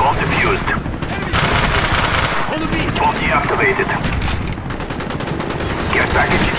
Bomb defused. Bomb deactivated. Get back in.